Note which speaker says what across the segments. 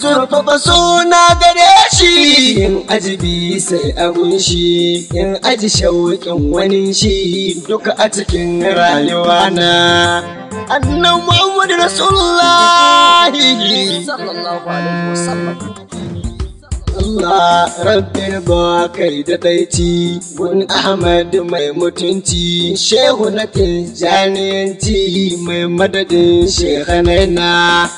Speaker 1: zurfafa suna gare shi. In ajibi sai abun shi in aji shauƙin wani shi duka a cikin rayuwa na. Annan muhammadu rasulullahi.
Speaker 2: Sallallahu alaihi wasallam.
Speaker 1: Allah rabbin ba kai da daici gun Ahmad mai mutunci shehu na tijjaniyanci mai madadin shekanaina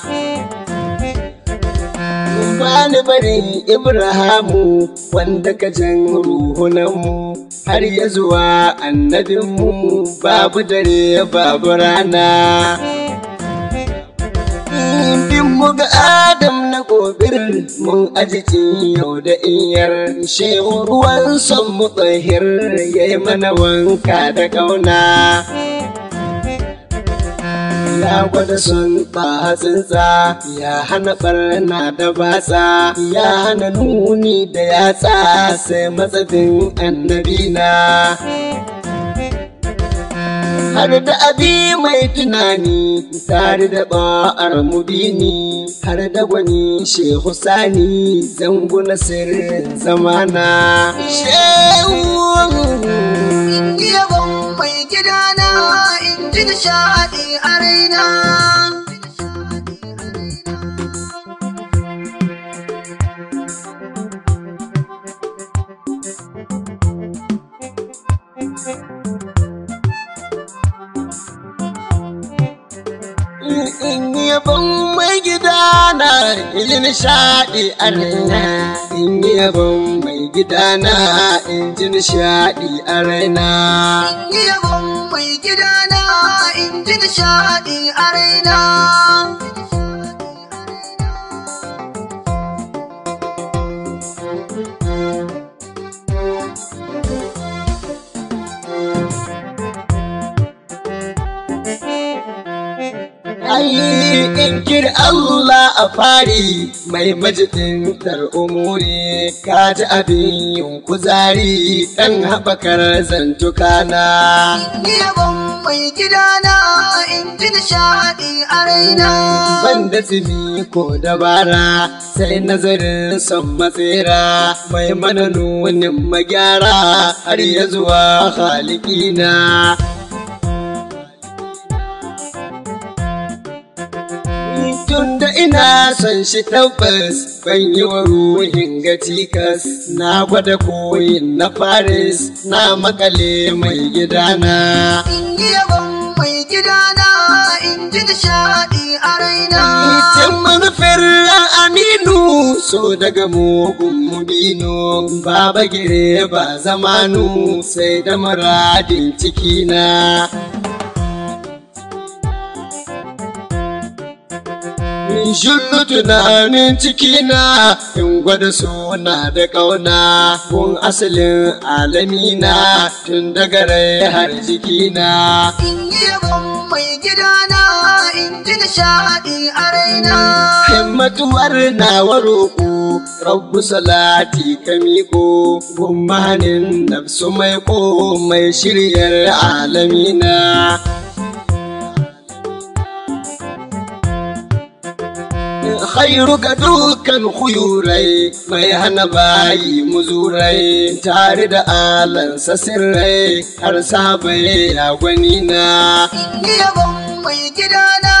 Speaker 1: Bani barin Ibrahimu wanda ka jan ruhunanmu har ya zuwa annabinmu babu dare babu rana. mu ga Adam na gobir mun ajikin yau da iyar shehu ruwan son mu tsahir ya yi mana wanka da ƙauna. Ya gwada son tsinsa ya hana barna da batsa ya hana nuni da yatsa sai matsafin annabina. har da abi mai tunani tare da ba'ar mubini har da gwani shehu sani zanguna sirrin zamana shehu
Speaker 2: in ji nishaɗi a raina.
Speaker 1: In yabon mai gidana in ji nishaɗi a raina. In yabon mai gidana in ji nishaɗi a raina.
Speaker 2: Yabon mai gidana in ji nishaɗi a raina.
Speaker 1: Ayi in kir Allah a fari mai majidintar umuri ka ji abin yin kuzari ɗan haɓakar zantukana.
Speaker 2: yabon mai gidana in ji nishaɗi a raina
Speaker 1: Banda tsimi ko dabara sai nazarin son matsera mai mana nunin magyara har ya zuwa halikina. Tun da ina son shi tabbas. Ban yi wa ruhin ga cikas. Na gwada koyin na Paris. Na makale mai gidana.
Speaker 2: yabon mai gidana in ji nishaɗi a raina.
Speaker 1: Can manufar aminu so daga mugun mubino baba gire ba zamanu sai da muradin cikina. In tunanin cikina in gwada suna da ƙauna. Kun asalin alamina tun daga rai har jikina.
Speaker 2: in yabon mai gidana in ji nishaɗi a raina.
Speaker 1: Himmatuwar nawa roƙo rabbu salati ka miƙo. Gummanin nafsu mai ko mai shiryar alamina. Khairu ga dukkan huyurai mai hana bayi muzurai. Tare da alansa sirrai har sabai ya gwanina
Speaker 2: in yabon mai gidana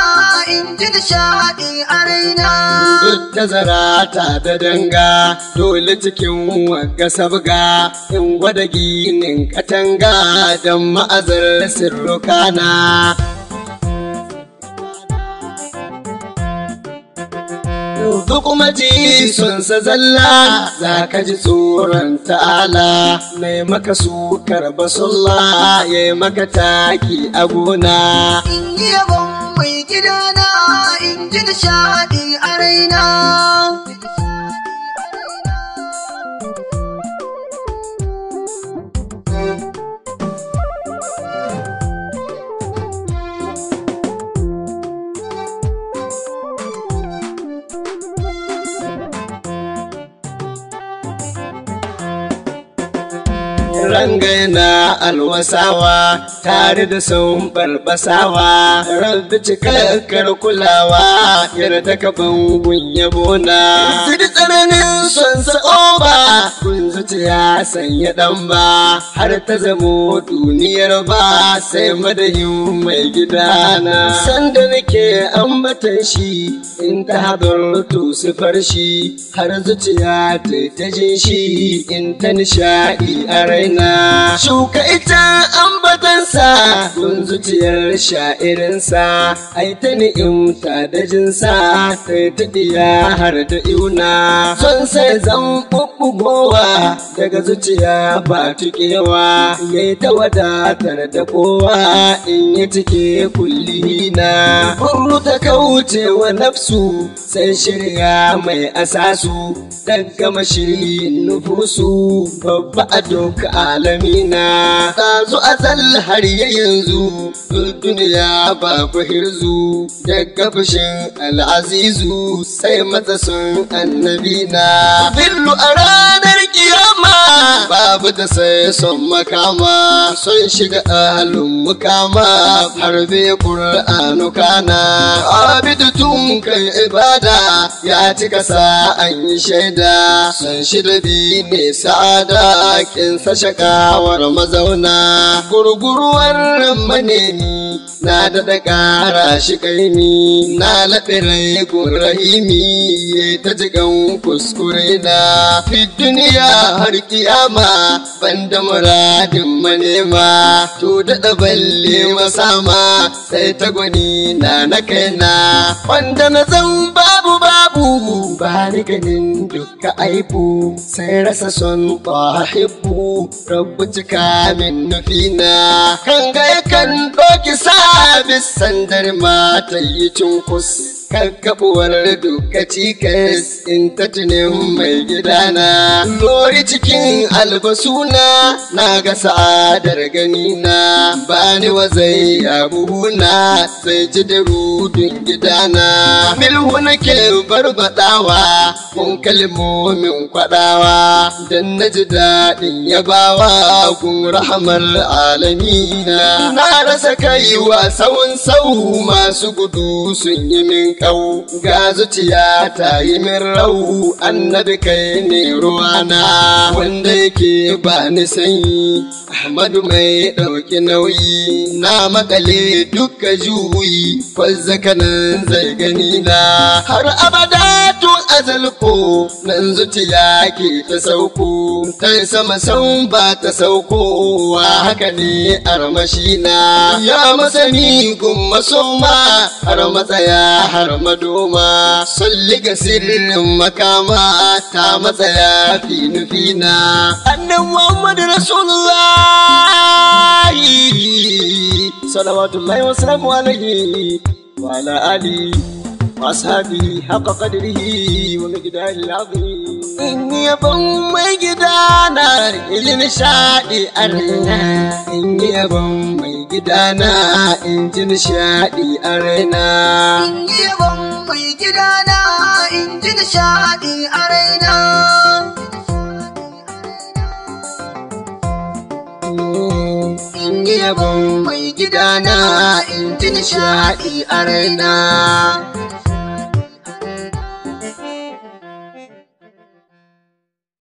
Speaker 2: in ji nishaɗi a raina.
Speaker 1: Duk da zarata da danga dole cikin wagga sabga. In gwada ginin katanga don ma'azar sirrukana. Yanzu kuma ji sun sa zalla za ka ji tsoron ta'ala. Mai maka sukar basulla ya yi maka taki a gona.
Speaker 2: In yabon mai gidana in ji nishaɗi a raina.
Speaker 1: Rangaina alwasawa. Tare da sun barbasawa. Rabbi cikakkar kulawa yarda ka bangun yabo na zidi tsananin son sa'oba kun zuciya sanya dan ba. Har ta zamo duniyar ba sai madahin mai gidana. Sanda nake ambatan shi in ta hadartu sifar shi. Har zuciya ta ta jin shi in ta nishaɗi a raina. Shuka ita ambatansa kun zuciyar sha'irinsa ai ta ni'imta da jinsa ta ta diya har da iuna. Son sai zan ɓuɓɓugowa daga zuciya ba tuƙewa yayi ta wadatar da kowa in yi cike kulli na Kurru ta kauce wa nafsu sai shirya mai asasu daga mashirin nufusu babba a duka alamina. Ɗazu azal har ya yanzu duniya babu hirzu daga fushin al'azizu sai matsasun annabina billu a ranar kiyama da sai son makama son shiga alun mukama. Harbe ƙur'anu kana abidu tun kai ibada. Ya cika sa an yi shaida son shi da bi ne sa'ada kinsa shakawar mazauna gurguruwar manemi na daɗa ƙara shi ƙaimi na laɓirai rahimi ya ta jigan kuskure na. Fi duniya har kiyama banda muradin manema. To daɗa balle masama sai ta gwani na na kaina. Wanda na zan babu babu ba ni ganin duka aibu. Sai rasa son ƙwahibu rabu cika min nufina. Kan ga yakan ɗoki sabis sandar mata yi cunkus. Kakkaɓuwar duka cikas in ta tunin mai gidana. Lori cikin albasuna na ga sa'adar ganina. Ba ni wazai ya buhuna sai ji da rudun gidana. Milhu nake barbadawa kun kalmomin kwadawa dan na ji daɗin yabawa kun rahamar alamina. Na rasa kaiwa sawun sau masu gudu sun yi min kau ga zuciya ta yi min rau annabi kai ne ruwana. Wanda yake ba ni sanyi ahmadu mai ɗauki nauyi. Na makale duka juyi kwazzaka nan zai gani na har abada tun azalko nan zuciya ke ta sauko ta sama san ba ta saukowa haka ne armashina ya masani gumma soma har matsaya har madoma salli ga sirrin makama ta matsaya fi nufina annan muhammadu rasulullah salawatullahi wa alaihi wa ala ali a raina. In yabon mai gidana in ji nishaɗi a raina.
Speaker 2: In yi yabon mai gidana in ji nishaɗi a raina.
Speaker 1: in yi yabon mai gidana in ji nishaɗi a raina.